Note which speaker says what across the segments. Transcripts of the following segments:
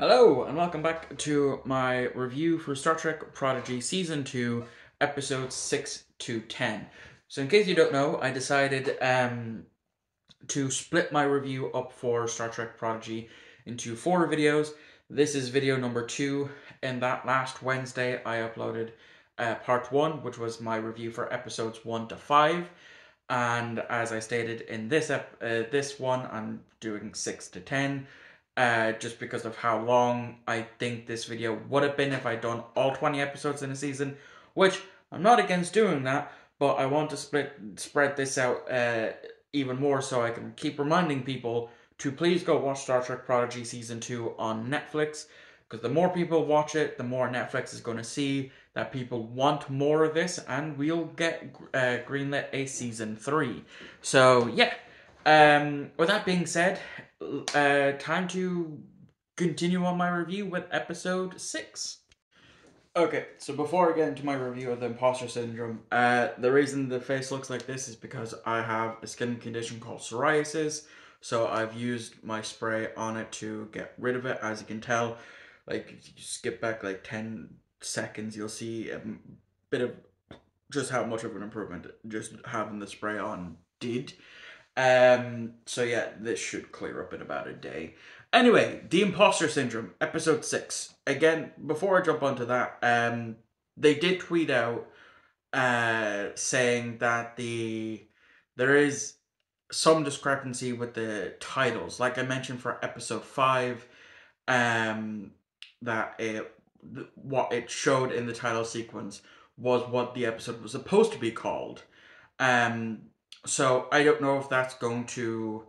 Speaker 1: Hello, and welcome back to my review for Star Trek Prodigy Season 2, Episodes 6 to 10. So, in case you don't know, I decided um, to split my review up for Star Trek Prodigy into four videos. This is video number two. In that last Wednesday, I uploaded uh, part one, which was my review for episodes one to five. And as I stated in this ep- uh, this one, I'm doing six to ten uh, just because of how long I think this video would have been if I'd done all 20 episodes in a season, which I'm not against doing that, but I want to split spread this out uh, even more so I can keep reminding people to please go watch Star Trek Prodigy Season 2 on Netflix, because the more people watch it, the more Netflix is going to see that people want more of this, and we'll get uh, greenlit a Season 3. So, yeah. Um, with that being said, uh, time to continue on my review with episode six. Okay, so before I get into my review of the imposter syndrome, uh, the reason the face looks like this is because I have a skin condition called psoriasis. So I've used my spray on it to get rid of it. As you can tell, like if you skip back like ten seconds, you'll see a bit of just how much of an improvement just having the spray on did. Um, so yeah, this should clear up in about a day. Anyway, the imposter syndrome, episode six. Again, before I jump onto that, um, they did tweet out uh saying that the there is some discrepancy with the titles. Like I mentioned for episode five, um, that it what it showed in the title sequence was what the episode was supposed to be called. Um, so I don't know if that's going to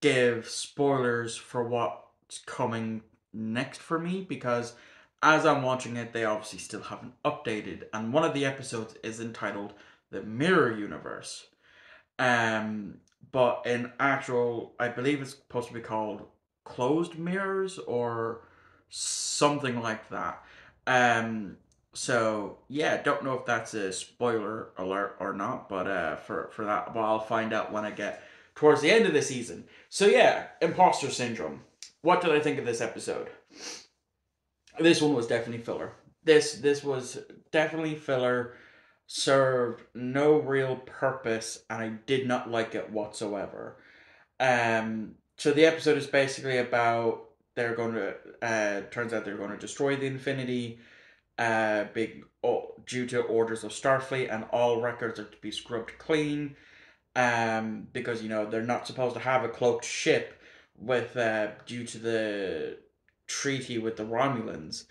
Speaker 1: give spoilers for what's coming next for me because as I'm watching it, they obviously still haven't updated, and one of the episodes is entitled "The Mirror Universe." Um, but in actual, I believe it's supposed to be called "Closed Mirrors" or something like that. Um, so yeah, don't know if that's a spoiler alert or not, but uh, for for that, but I'll find out when I get towards the end of the season. So yeah, imposter syndrome. What did I think of this episode? This one was definitely filler. This this was definitely filler. Served no real purpose, and I did not like it whatsoever. Um, so the episode is basically about they're going to. Uh, turns out they're going to destroy the Infinity uh, oh, due to orders of Starfleet, and all records are to be scrubbed clean. Um, because you know they're not supposed to have a cloaked ship with uh, due to the treaty with the Romulans.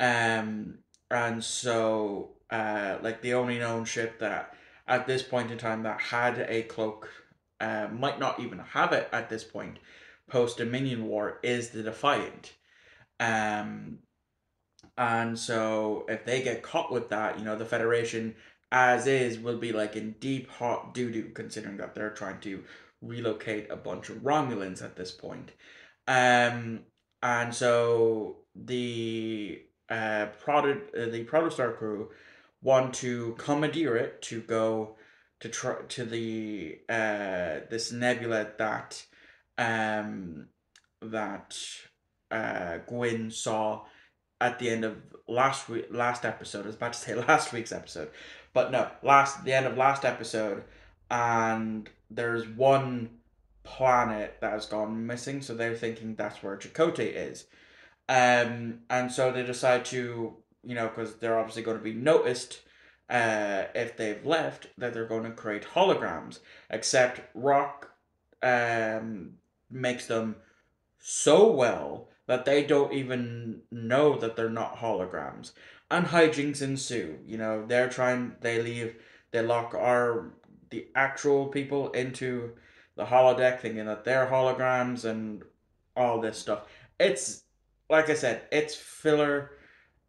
Speaker 1: Um, and so uh, like the only known ship that at this point in time that had a cloak uh, might not even have it at this point post Dominion War is the Defiant. Um, and so if they get caught with that, you know, the Federation as is will be like in deep hot doo doo, considering that they're trying to relocate a bunch of Romulans at this point. Um, and so the uh, product, uh, the Protostar crew want to commandeer it to go to try to the uh this nebula that um that uh Gwyn saw at the end of last week last episode. I was about to say last week's episode, but no, last the end of last episode, and there's one planet that has gone missing, so they're thinking that's where Chakotay is, um, and so they decide to you know because they're obviously going to be noticed. Uh, if they've left, that they're going to create holograms. Except Rok um, makes them so well that they don't even know that they're not holograms. And hijinks ensue. You know, they're trying, they leave, they lock our, the actual people into the holodeck thinking that they're holograms and all this stuff. It's, like I said, it's filler.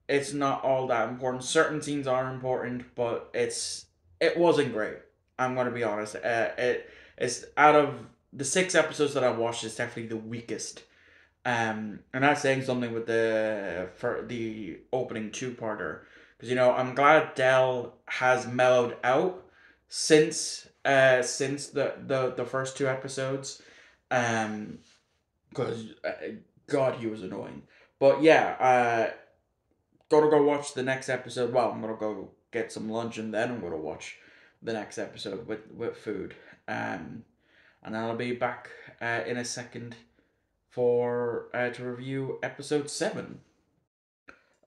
Speaker 1: It's not all that important. Certain scenes are important, but it's, it wasn't great. I'm going to be honest. Uh, it, it's out of the six episodes that I watched, it's definitely the weakest um, and that's saying something with the for the opening two parter because you know I'm glad Dell has mellowed out since uh since the the the first two episodes, um, because uh, God, he was annoying. But yeah, uh, gotta go watch the next episode. Well, I'm gonna go get some lunch and then I'm gonna watch the next episode with with food. Um, and I'll be back uh, in a second for uh, to review episode seven.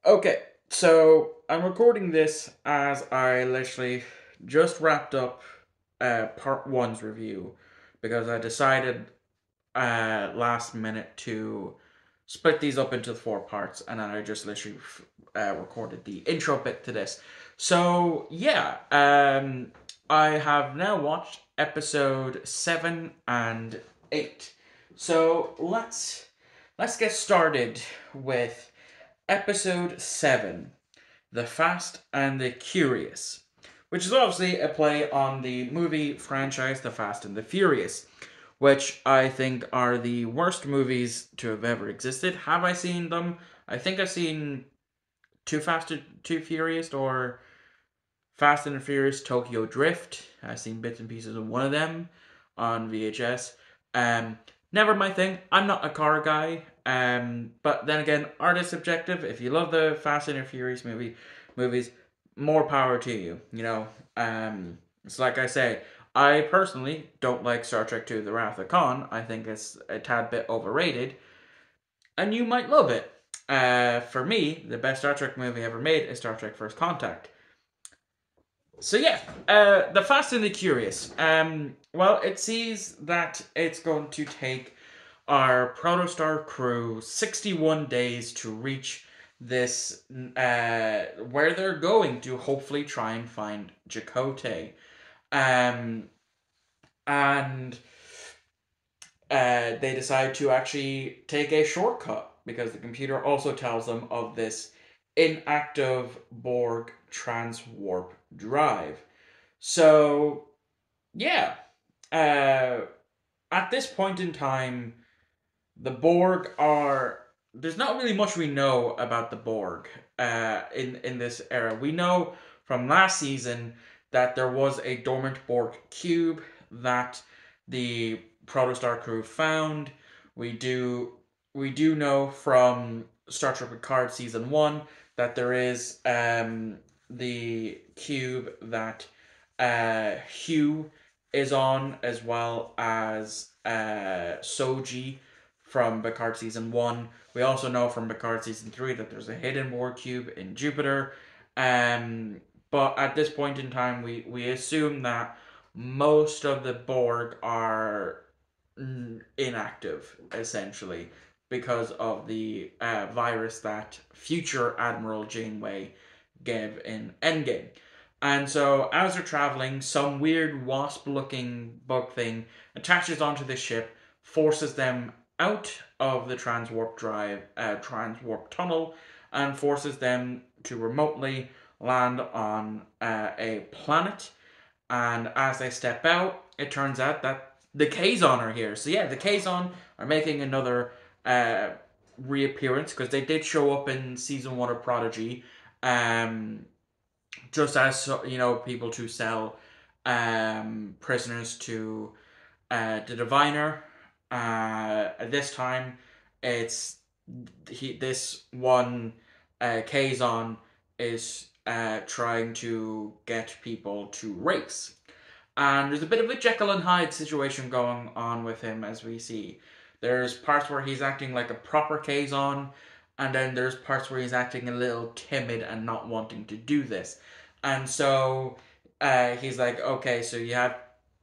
Speaker 1: Okay, so I'm recording this as I literally just wrapped up uh, part one's review because I decided uh, last minute to split these up into four parts, and then I just literally uh, recorded the intro bit to this. So yeah, um, I have now watched episode seven and eight. So let's let's get started with episode seven, the Fast and the Curious, which is obviously a play on the movie franchise The Fast and the Furious which I think are the worst movies to have ever existed. Have I seen them? I think I've seen Too Fast, Too Furious, or Fast and the Furious Tokyo Drift. I've seen bits and pieces of one of them on VHS. Um, never my thing. I'm not a car guy. Um, but then again, art is subjective. If you love the Fast and Furious movie movies, more power to you. You know, um, it's like I say, I personally don't like Star Trek II The Wrath of Khan. I think it's a tad bit overrated. And you might love it. Uh, for me, the best Star Trek movie ever made is Star Trek First Contact. So yeah, uh, The Fast and the Curious. Um, well, it sees that it's going to take our Protostar crew 61 days to reach this, uh, where they're going to hopefully try and find Chakotay. Um, and uh, they decide to actually take a shortcut because the computer also tells them of this inactive Borg transwarp drive. So, yeah. Uh, at this point in time, the Borg are. There's not really much we know about the Borg uh, in, in this era. We know from last season that there was a dormant Borg cube that the Protostar crew found. We do we do know from Star Trek Picard season one that there is um, the cube that uh, Hugh is on, as well as uh, Soji from Picard season one. We also know from Picard season three that there's a hidden Borg cube in Jupiter. Um, but at this point in time, we, we assume that most of the Borg are inactive, essentially, because of the uh, virus that future Admiral Janeway gave in Endgame. And so, as they're traveling, some weird wasp looking bug thing attaches onto the ship, forces them out of the transwarp drive, uh, transwarp tunnel, and forces them to remotely land on uh, a planet. And as they step out, it turns out that the Kazon are here. So yeah, the Kazon are making another uh, reappearance because they did show up in season one of Prodigy, um, just as you know people to sell um, prisoners to uh, the Diviner. Uh, this time, it's he. This one uh, Kazon is uh, trying to get people to race. And there's a bit of a Jekyll and Hyde situation going on with him as we see. There's parts where he's acting like a proper Kazon, and then there's parts where he's acting a little timid and not wanting to do this. And so uh, he's like, okay, so you have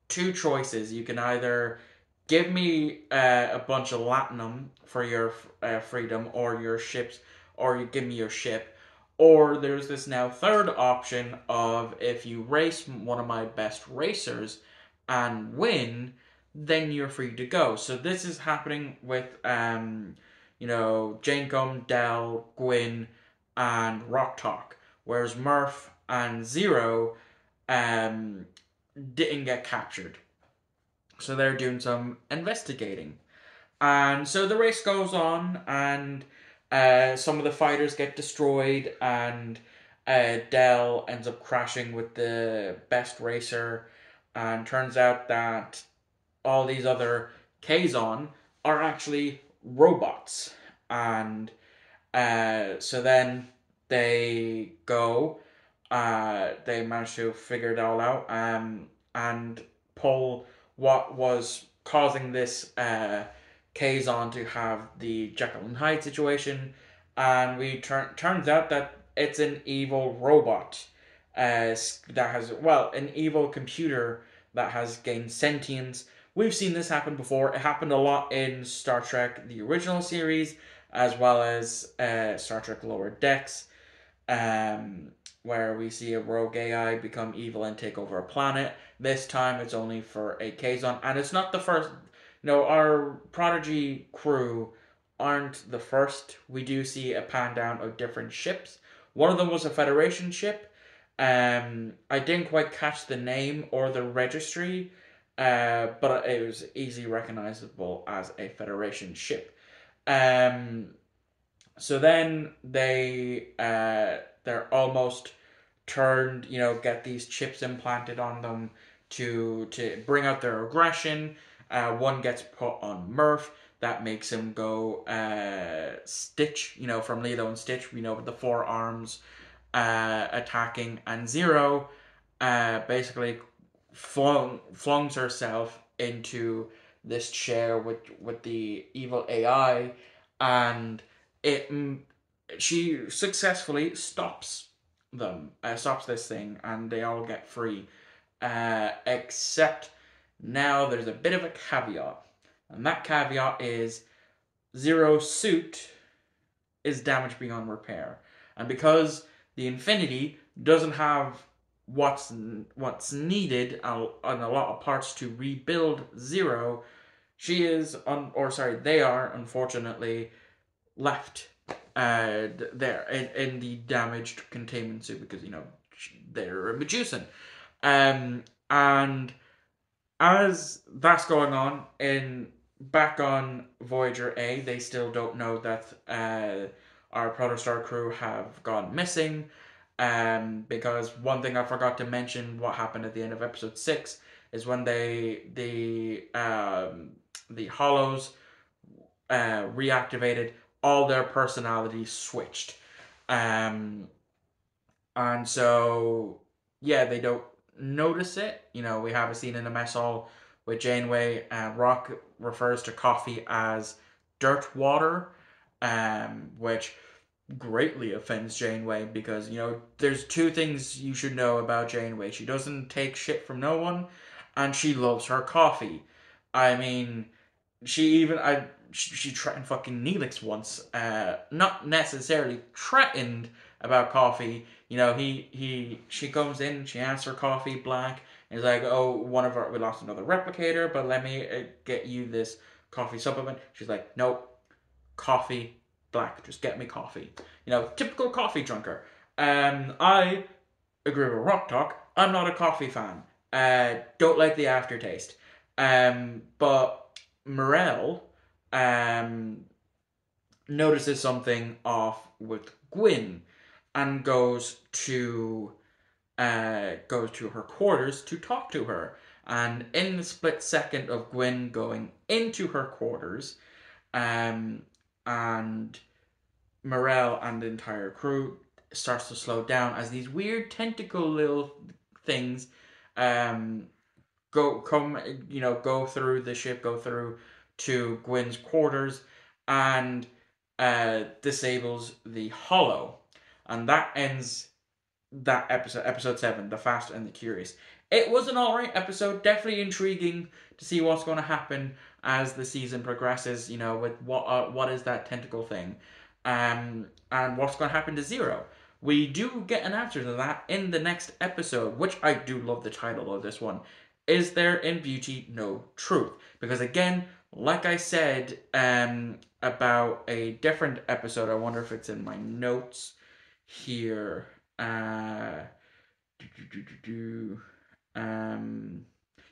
Speaker 1: two choices. You can either give me uh, a bunch of latinum for your uh, freedom or your ships, or you give me your ship, or there's this now third option of if you race one of my best racers and win, then you're free to go. So this is happening with um, you know, Jankom, Dell, Gwyn, and Rok-Tahk. Whereas Murf and Zero um didn't get captured. So they're doing some investigating. And so the race goes on and uh, some of the fighters get destroyed, and uh, Del ends up crashing with the best racer, and turns out that all these other Kazon are actually robots. and uh, so then they go. Uh, they manage to figure it all out. Um, and pull what was causing this uh, Kazon to have the Jekyll and Hyde situation, and we turn turns out that it's an evil robot uh, that has well an evil computer that has gained sentience. We've seen this happen before. It happened a lot in Star Trek the original series, as well as uh, Star Trek Lower Decks. Um, where we see a rogue AI become evil and take over a planet. This time it's only for a Kazon, and it's not the first. No, our Prodigy crew aren't the first. We do see a pan down of different ships. One of them was a Federation ship. Um, I didn't quite catch the name or the registry, uh, but it was easily recognizable as a Federation ship. Um, so then they uh, they're almost turned, you know, get these chips implanted on them to to bring out their aggression. Uh, one gets put on Murf. That makes him go uh, Stitch, you know, from Lilo and Stitch. We know with the four arms uh, attacking, and Zero uh, basically flung flungs herself into this chair with with the evil AI, and it mm, she successfully stops them, uh, stops this thing, and they all get free. Uh, except now there's a bit of a caveat, and that caveat is Zero suit is damaged beyond repair, and because the Infinity doesn't have what's what's needed on a lot of parts to rebuild Zero, she is on or sorry they are unfortunately left uh, there in, in the damaged containment suit because you know they're a Medusan. Um, and as that's going on in back on Voyager A, they still don't know that uh, our Protostar crew have gone missing. Um, because one thing I forgot to mention, what happened at the end of episode six, is when they the um, the Hollows uh, reactivated all their personalities switched. Um, and so, yeah, they don't notice it. You know, we have a scene in the mess hall with Janeway, and Rok refers to coffee as dirt water, um, which greatly offends Janeway because, you know, there's two things you should know about Janeway. She doesn't take shit from no one, and she loves her coffee. I mean, she even, I she, she threatened fucking Neelix once. Uh, not necessarily threatened about coffee. You know, he he she comes in, she asks for coffee black. And he's like, oh, one of our we lost another replicator, but let me uh, get you this coffee supplement. She's like, nope, coffee black. Just get me coffee. You know, typical coffee drunker. Um, I agree with Rok-Tahk. I'm not a coffee fan. Uh, don't like the aftertaste. Um, but Morrell um, notices something off with Gwyn and goes to uh, goes to her quarters to talk to her. And in the split second of Gwyn going into her quarters, um, and Morrell and the entire crew starts to slow down as these weird tentacle little things um, go come you know go through the ship, go through to Gwyn's quarters and uh, disables the Hollow. And that ends that episode, episode 7, The Fast and the Curious. It was an alright episode, definitely intriguing to see what's going to happen as the season progresses, you know, with what uh, what is that tentacle thing, um, and what's going to happen to Zero. We do get an answer to that in the next episode, which I do love the title of this one. Is there in beauty no truth? Because again, like I said um, about a different episode, I wonder if it's in my notes here. Uh, um,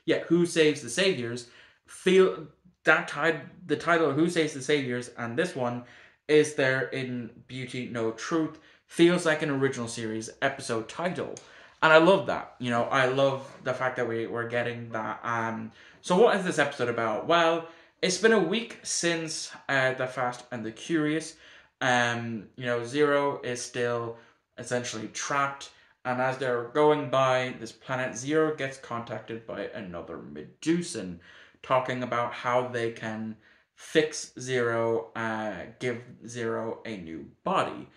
Speaker 1: yeah, Who Saves the Saviors? Feel that tied the title of Who Saves the Saviors and this one is there in Beauty No Truth feels like an original series episode title. And I love that. You know, I love the fact that we, we're getting that. Um so what is this episode about? Well, it's been a week since uh, the Fast and the Curious. Um, you know, Zero is still essentially trapped, and as they're going by this planet, Zero gets contacted by another Medusan, talking about how they can fix Zero, uh, give Zero a new body.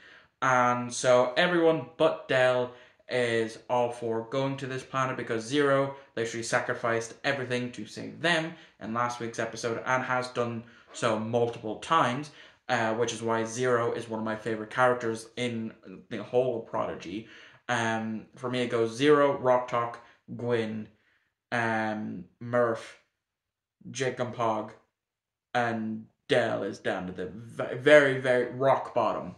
Speaker 1: And so everyone but Dell is all for going to this planet because Zero literally sacrificed everything to save them in last week's episode and has done so multiple times, uh, which is why Zero is one of my favorite characters in the whole Prodigy. Um, for me, it goes Zero, Rok-Tahk, Gwyn, um, Murf, Jacob and Pog, and Del is down to the very, very rock bottom.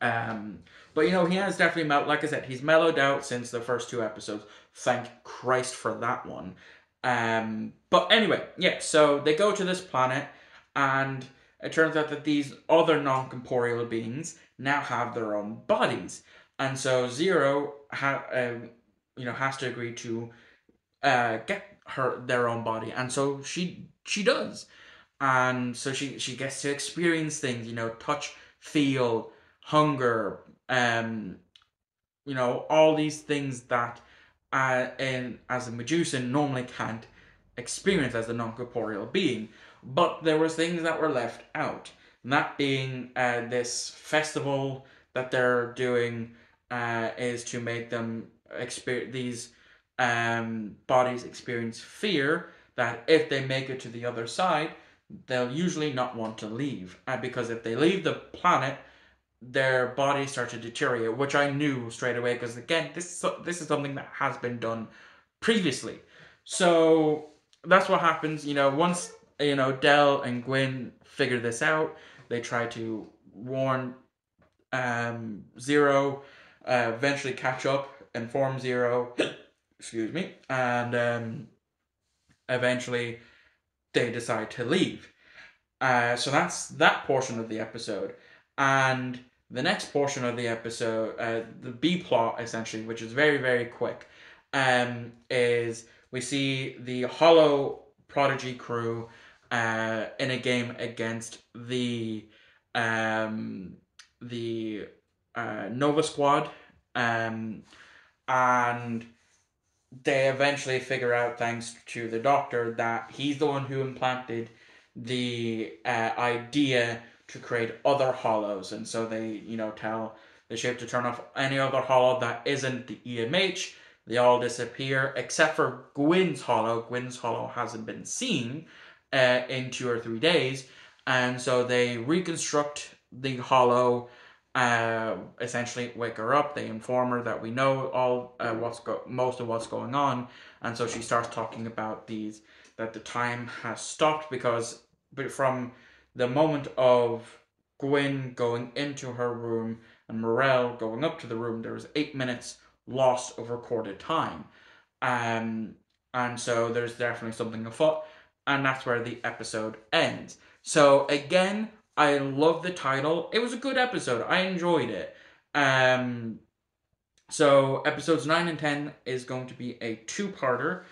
Speaker 1: Um, but you know, he has definitely mellowed. Like I said, he's mellowed out since the first two episodes. Thank Christ for that one. Um, but anyway, yeah. So they go to this planet, and it turns out that these other non-corporeal beings now have their own bodies, and so Zero ha- um, you know, has to agree to uh, get her their own body, and so she she does, and so she she gets to experience things, you know, touch, feel, hunger, um, you know, all these things that uh, in as a Medusan normally can't experience as a non-corporeal being. But there were things that were left out, and that being uh, this festival that they're doing uh, is to make them experience these um, bodies experience fear that if they make it to the other side, they'll usually not want to leave. Because if they leave the planet, their bodies start to deteriorate, which I knew straight away because again, this is, this is something that has been done previously. So that's what happens. You know, once you know Dell and Gwyn figure this out, they try to warn um, Zero, uh, eventually catch up, and inform Zero. excuse me, and um, eventually they decide to leave. Uh, so that's that portion of the episode, and the next portion of the episode, uh, the B plot essentially, which is very very quick, um, is we see the Hollow Prodigy crew uh, in a game against the um, the uh, Nova Squad, um, and they eventually figure out, thanks to the doctor, that he's the one who implanted the uh, idea to create other hollows, and so they, you know, tell the ship to turn off any other hollow that isn't the EMH. They all disappear except for Gwyn's hollow. Gwyn's hollow hasn't been seen uh, in two or three days, and so they reconstruct the hollow. Uh, essentially, wake her up. They inform her that we know all uh, what's go- most of what's going on, and so she starts talking about these that the time has stopped because, but from the moment of Gwyn going into her room and Morel going up to the room, there was eight minutes lost of recorded time. Um, and so there's definitely something afoot, and that's where the episode ends. So again, I love the title. It was a good episode. I enjoyed it. Um, so episodes nine and ten is going to be a two-parter.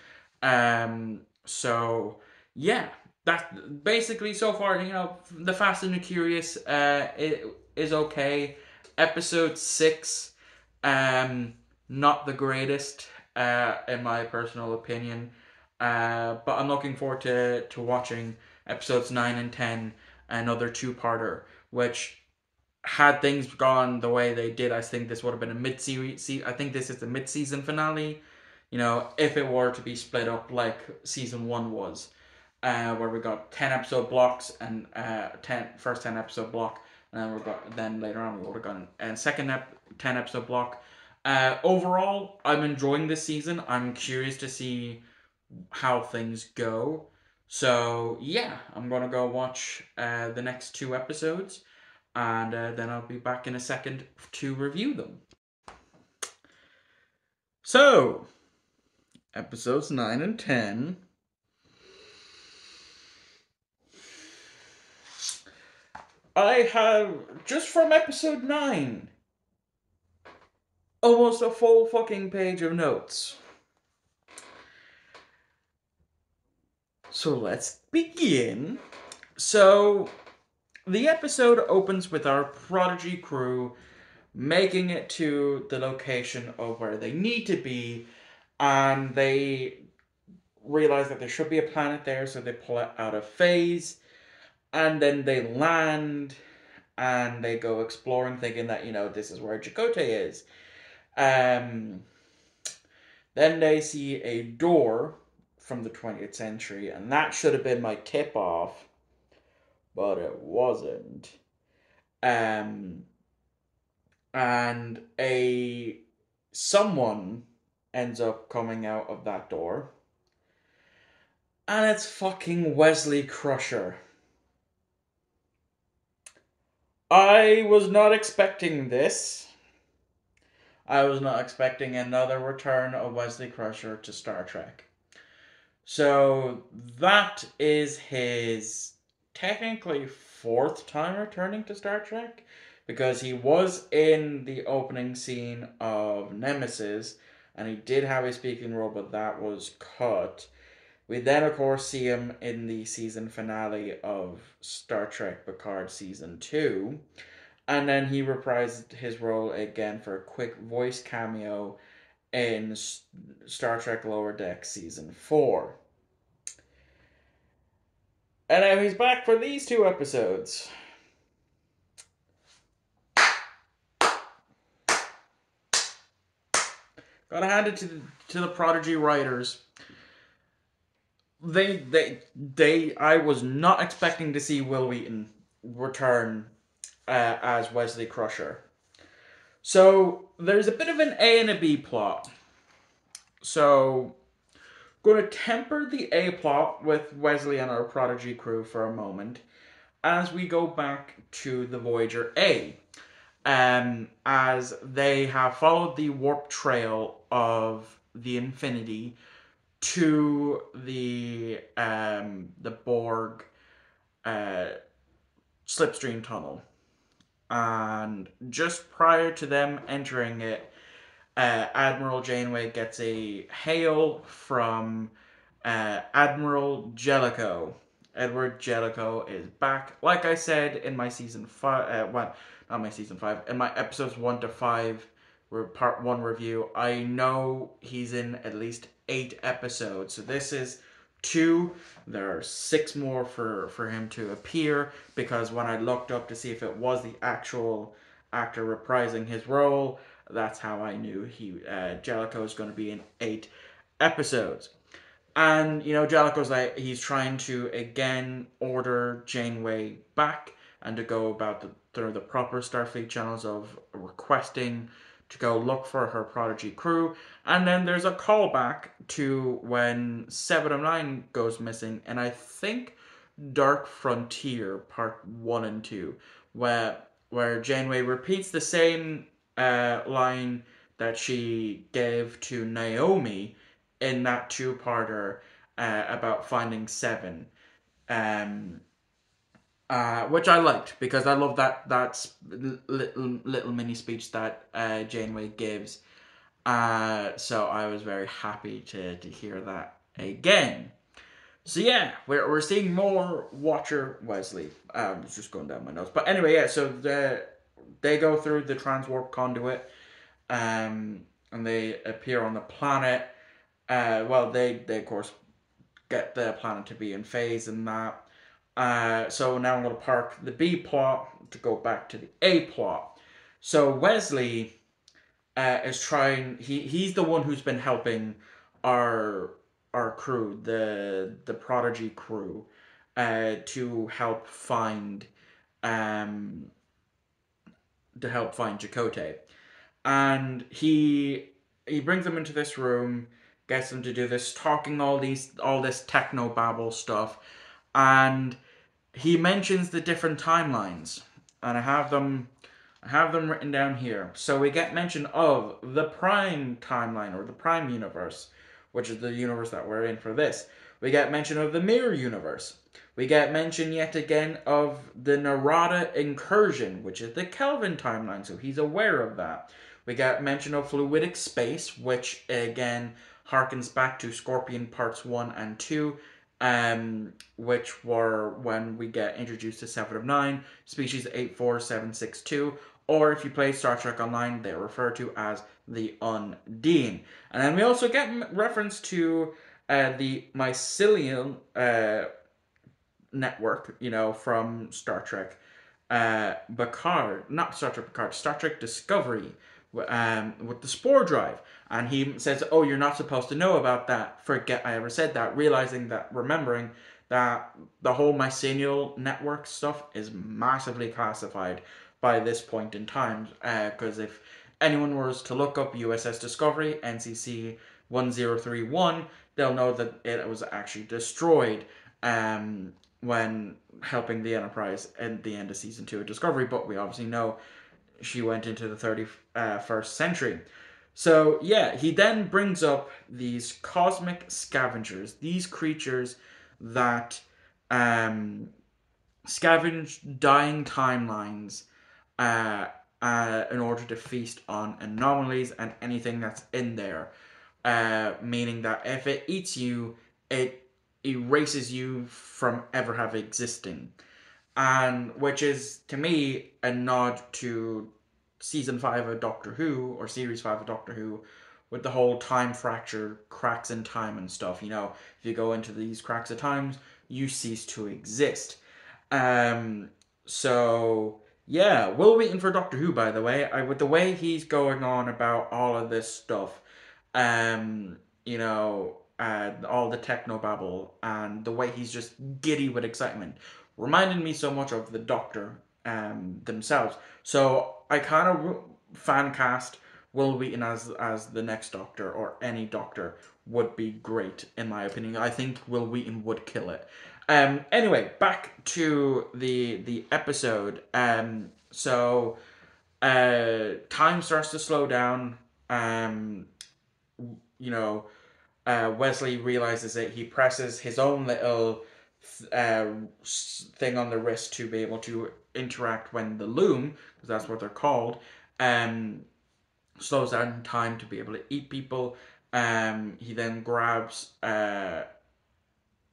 Speaker 1: Um, so yeah, that basically so far, you know, the Fast and the Curious uh, it is okay. Episode six, um, not the greatest, uh, in my personal opinion. Uh, but I'm looking forward to to watching episodes nine and ten, another two parter, which had things gone the way they did, I think this would have been a mid series. I think this is the mid season finale. You know, if it were to be split up like season one was uh, where we got 10 episode blocks and uh, 10 first 10 episode block and then we got then later on we would have gotten a second ep- 10 episode block uh, overall i'm enjoying this season i'm curious to see how things go so yeah i'm gonna go watch uh, the next two episodes and uh, then i'll be back in a second to review them so episodes 9 and 10 I have just from episode 9 almost a full fucking page of notes. So let's begin. So the episode opens with our prodigy crew making it to the location of where they need to be, and they realize that there should be a planet there, so they pull it out of phase, and then they land and they go exploring, thinking that you know this is where Chakotay is. Um, then they see a door from the 20th century, and that should have been my tip off, but it wasn't. Um, and a someone ends up coming out of that door, and it's fucking Wesley Crusher. I was not expecting this. I was not expecting another return of Wesley Crusher to Star Trek. So that is his technically fourth time returning to Star Trek because he was in the opening scene of Nemesis and he did have a speaking role, but that was cut. We then, of course, see him in the season finale of Star Trek Picard Season 2. And then he reprised his role again for a quick voice cameo in Star Trek Lower Deck Season 4. And now he's back for these two episodes. Gotta hand it to the, to the Prodigy writers they they they I was not expecting to see Wil Wheaton return uh, as Wesley Crusher. So there's a bit of an A and a B plot. So going to temper the A plot with Wesley and our Prodigy crew for a moment as we go back to the Voyager A. Um, as they have followed the warp trail of the Infinity to the um, the Borg uh, slipstream tunnel, and just prior to them entering it, uh, Admiral Janeway gets a hail from uh, Admiral Jellicoe. Edward Jellicoe is back. Like I said in my season five, uh, well, not my season five, in my episodes one to five, part one review. I know he's in at least eight episodes. So this is two. There are six more for for him to appear because when I looked up to see if it was the actual actor reprising his role, that's how I knew he uh, Jellicoe is going to be in eight episodes. And you know, Jellicoe's like he's trying to again order Janeway back and to go about the through the proper Starfleet channels of requesting to go look for her prodigy crew. And then there's a callback to when Seven of Nine goes missing, and I think Dark Frontier Part One and Two, where where Janeway repeats the same uh, line that she gave to Naomi in that two-parter uh, about finding Seven. Um, uh, which I liked because I love that that little little mini speech that uh, Janeway gives. Uh, so I was very happy to to hear that again. So yeah, we're we're seeing more Watcher Wesley. Um, it's just going down my notes, but anyway, yeah. So the they go through the transwarp conduit, um, and they appear on the planet. Uh, well, they they of course get the planet to be in phase and that. Uh, so now I'm going to park the B plot to go back to the A plot. So Wesley uh, is trying. He he's the one who's been helping our our crew, the the Prodigy crew, uh, to help find um to help find Chakotay, and he he brings them into this room, gets them to do this talking all these all this techno babble stuff, and he mentions the different timelines, and I have them. I have them written down here. So we get mention of the Prime timeline or the Prime universe, which is the universe that we're in for this. We get mention of the Mirror universe. We get mention yet again of the Narada incursion, which is the Kelvin timeline, so he's aware of that. We get mention of fluidic space, which again harkens back to Scorpion parts 1 and 2 um, which were when we get introduced to Seven of Nine, species 84762, or if you play Star Trek Online, they're referred to as the Undine. And then we also get reference to uh, the Mycelium uh, network, you know, from Star Trek uh, Picard, not Star Trek Picard, Star Trek Discovery, um, with the spore drive. And he says, Oh, you're not supposed to know about that. Forget I ever said that. Realizing that, remembering that the whole mycelial network stuff is massively classified by this point in time. Because uh, if anyone was to look up USS Discovery, NCC 1031, they'll know that it was actually destroyed um, when helping the Enterprise at the end of season two of Discovery. But we obviously know she went into the 31st century. So, yeah, he then brings up these cosmic scavengers, these creatures that um, scavenge dying timelines uh, uh, in order to feast on anomalies and anything that's in there. Uh, meaning that if it eats you, it erases you from ever have existing. And which is, to me, a nod to season five of Doctor Who or series five of Doctor Who with the whole time fracture, cracks in time and stuff. You know, if you go into these cracks of times, you cease to exist. Um, so yeah, Wil Wheaton for Doctor Who, by the way. I with the way he's going on about all of this stuff, um, you know, uh, all the techno babble and the way he's just giddy with excitement, reminded me so much of the Doctor um themselves. So I kind of fan cast Wil Wheaton as as the next Doctor or any Doctor would be great in my opinion. I think Wil Wheaton would kill it. Um. Anyway, back to the the episode. Um. So, uh, time starts to slow down. Um. You know, uh, Wesley realizes that he presses his own little uh, thing on the wrist to be able to interact when the loom, because that's what they're called, um, slows down time to be able to eat people. Um, he then grabs. Uh,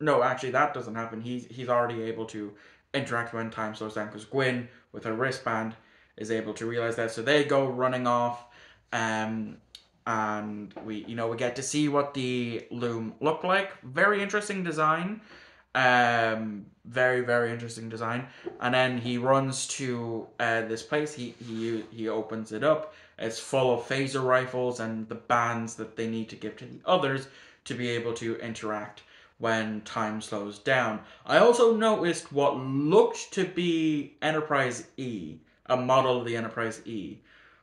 Speaker 1: no, actually, that doesn't happen. He's he's already able to interact when time slows down because Gwyn, with her wristband, is able to realize that. So they go running off. Um, and we you know we get to see what the loom looked like very interesting design um, very very interesting design. And then he runs to uh, this place. He he he opens it up. It's full of phaser rifles and the bands that they need to give to the others to be able to interact when time slows down. I also noticed what looked to be Enterprise E, a model of the Enterprise E,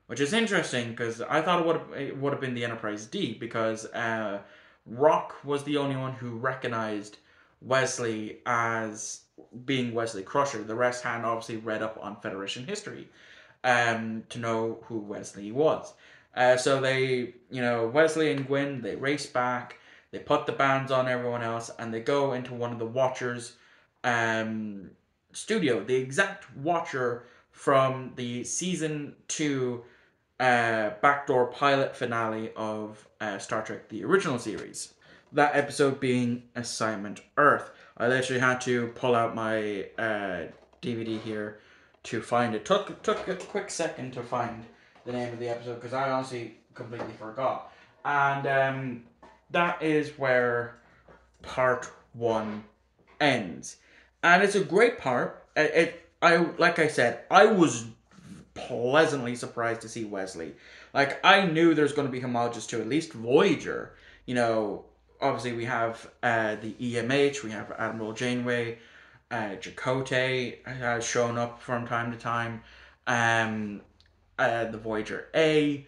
Speaker 1: which is interesting because I thought it would have, it would have been the Enterprise D because uh, Rok was the only one who recognized Wesley as being Wesley Crusher. The rest hadn't obviously read up on Federation history um, to know who Wesley was. Uh, so they, you know, Wesley and Gwyn, they race back, they put the bands on everyone else, and they go into one of the Watchers' um, studio, the exact Watcher from the season two uh, backdoor pilot finale of uh, Star Trek, the original series that episode being Assignment Earth. I literally had to pull out my uh, DVD here to find it. Took took a quick second to find the name of the episode because I honestly completely forgot. And um, that is where part one ends, and it's a great part. It, it I like I said I was pleasantly surprised to see Wesley. Like I knew there's going to be homologies to at least Voyager. You know, obviously we have uh, the EMH, we have Admiral Janeway, uh, Chakotay has shown up from time to time, um, uh, the Voyager A.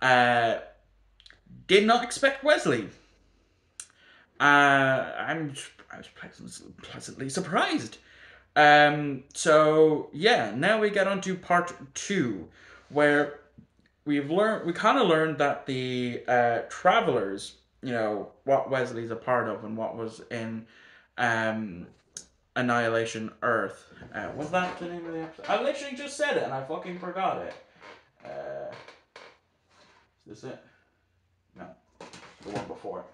Speaker 1: Uh, did not expect Wesley. Uh, I'm I was pleasantly, surprised. Um, so yeah, now we get on to part two, where we've learned we kind of learned that the uh, travelers you know what Wesley's a part of and what was in um, Annihilation Earth. Uh, was that the name of the episode? I literally just said it and I fucking forgot it. Uh, is this it? No, the one before.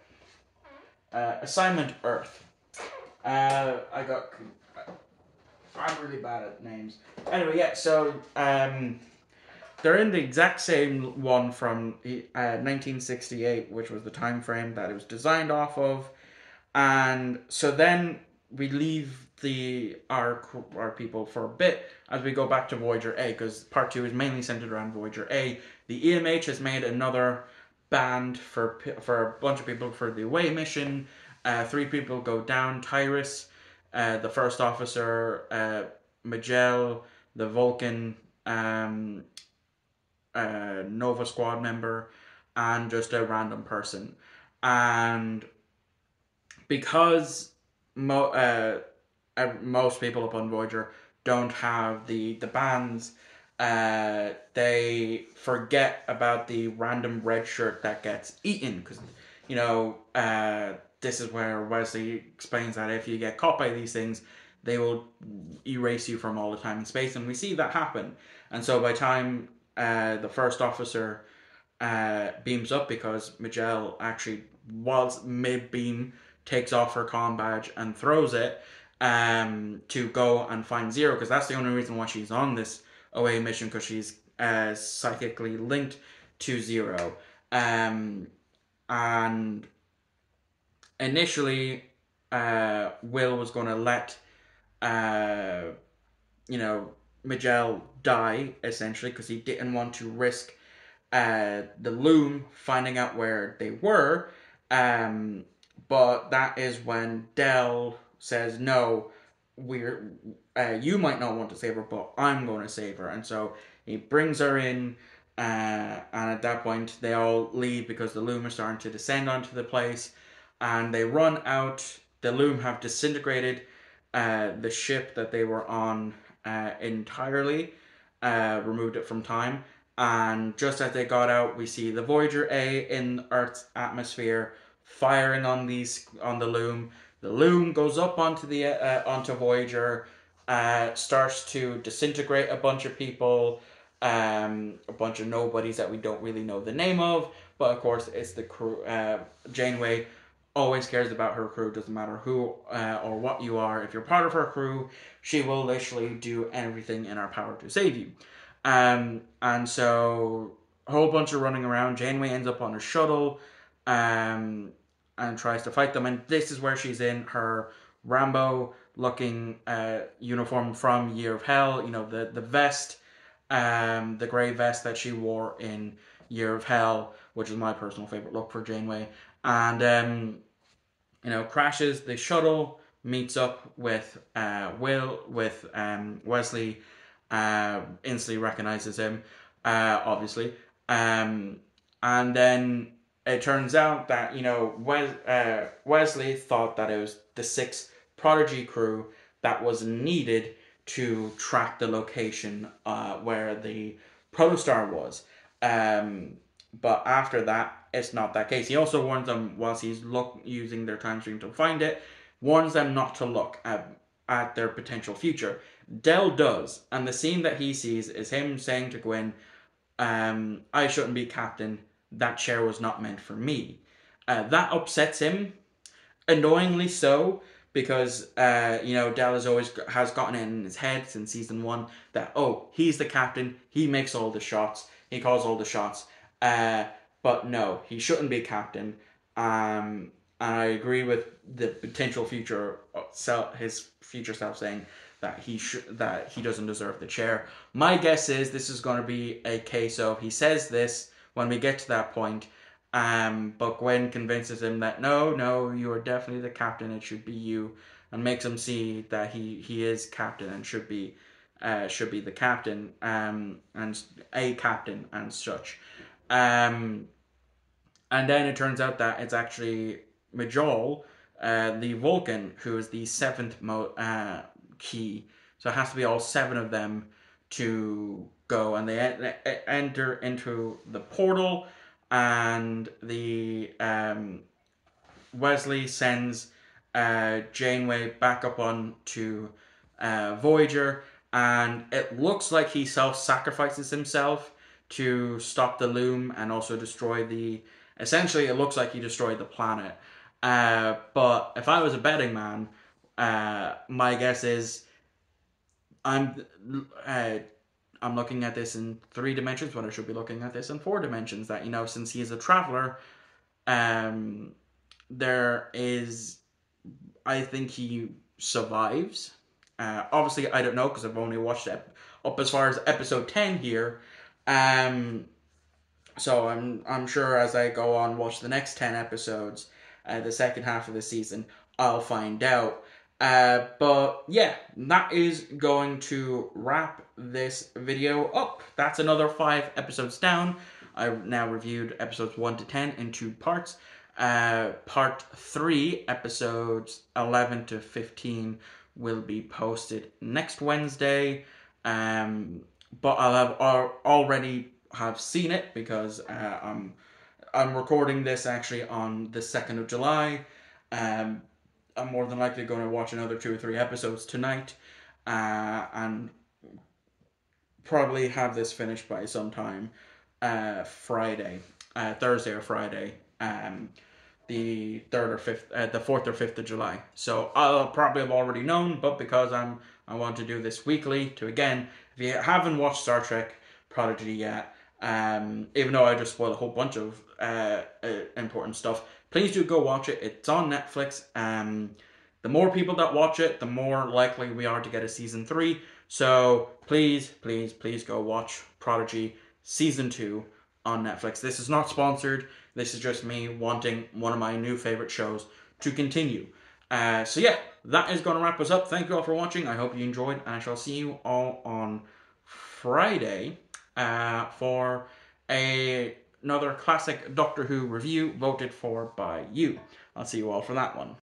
Speaker 1: Uh, Assignment Earth. Uh, I got. I'm really bad at names. Anyway, yeah. So um, they're in the exact same one from uh, 1968, which was the time frame that it was designed off of, and so then we leave the our our people for a bit as we go back to Voyager A because part two is mainly centered around Voyager A. The EMH has made another band for for a bunch of people for the away mission. Uh, three people go down: Tyrus, uh, the first officer, uh, Maj'el, the Vulcan, um, uh, Nova Squad member, and just a random person. And because mo- uh, most people up on Voyager don't have the the bands, uh, they forget about the random red shirt that gets eaten because you know uh, this is where Wesley explains that if you get caught by these things, they will erase you from all the time and space, and we see that happen. And so by time uh, the first officer uh, beams up because Maj'el actually, whilst mid beam, takes off her comm badge and throws it um, to go and find Zero because that's the only reason why she's on this away mission because she's uh, psychically linked to Zero. Um, and initially, uh, Wil was going to let, uh, you know, Maj'el die essentially because he didn't want to risk uh, the loom finding out where they were. Um, but that is when Dal says no. We're uh, you might not want to save her, but I'm going to save her, and so he brings her in. Uh, and at that point, they all leave because the loom is starting to descend onto the place, and they run out. The loom have disintegrated uh, the ship that they were on uh, entirely, uh, removed it from time. And just as they got out, we see the Voyager A in Earth's atmosphere firing on these on the loom. The loom goes up onto the uh, onto Voyager, uh, starts to disintegrate a bunch of people, um, a bunch of nobodies that we don't really know the name of. But of course, it's the crew. Uh, Janeway always cares about her crew. Doesn't matter who uh, or what you are. If you're part of her crew, she will literally do everything in her power to save you. Um, and so a whole bunch of running around. Janeway ends up on a shuttle. Um, and tries to fight them. And this is where she's in her Rambo looking uh, uniform from Year of Hell. You know, the, the vest, um, the grey vest that she wore in Year of Hell, which is my personal favorite look for Janeway. And, um, you know, crashes the shuttle, meets up with uh, Wil, with um, Wesley, uh, instantly recognizes him, uh, obviously. Um, and then it turns out that you know Wes- uh, Wesley thought that it was the six Prodigy crew that was needed to track the location uh, where the Protostar was. Um, but after that, it's not that case. He also warns them whilst he's look using their time stream to find it, warns them not to look at at their potential future. Dal does, and the scene that he sees is him saying to Gwyn, um, "I shouldn't be captain." that chair was not meant for me. Uh, that upsets him, annoyingly so, because uh, you know Dal has always has gotten it in his head since season one that oh he's the captain, he makes all the shots, he calls all the shots. Uh, but no, he shouldn't be captain. Um, and I agree with the potential future self, his future self saying that he should that he doesn't deserve the chair. My guess is this is going to be a case of he says this when we get to that point. Um, but Gwyn convinces him that no, no, you are definitely the captain. It should be you, and makes him see that he he is captain and should be uh, should be the captain um, and a captain and such. Um, and then it turns out that it's actually Maj'el, uh, the Vulcan, who is the seventh mo- uh, key. So it has to be all seven of them to go and they enter into the portal and the um, Wesley sends uh, Janeway back up on to uh, Voyager and it looks like he self-sacrifices himself to stop the loom and also destroy the essentially it looks like he destroyed the planet uh, but if I was a betting man uh, my guess is I'm uh, I'm looking at this in three dimensions, but I should be looking at this in four dimensions. That you know, since he is a traveler, um, there is, I think he survives. Uh, obviously, I don't know because I've only watched up as far as episode ten here. Um, so I'm I'm sure as I go on watch the next ten episodes, uh, the second half of the season, I'll find out. Uh, but yeah, that is going to wrap this video up. That's another five episodes down. I've now reviewed episodes 1 to 10 in two parts. Uh, part 3, episodes 11 to 15, will be posted next Wednesday. Um, but I'll have already have seen it because uh, I'm I'm recording this actually on the second of July. Um, I'm more than likely going to watch another two or three episodes tonight, uh, and probably have this finished by sometime uh, Friday, uh, Thursday or Friday, um, the third or fifth, uh, the fourth or fifth of July. So I'll probably have already known, but because I'm I want to do this weekly to again, if you haven't watched Star Trek Prodigy yet, um, even though I just spoiled a whole bunch of uh, uh, important stuff, please do go watch it. It's on Netflix. Um, the more people that watch it, the more likely we are to get a season three. So please, please, please go watch Prodigy season two on Netflix. This is not sponsored. This is just me wanting one of my new favorite shows to continue. Uh, so yeah, that is going to wrap us up. Thank you all for watching. I hope you enjoyed, and I shall see you all on Friday uh, for a another classic Doctor Who review voted for by you. I'll see you all for that one.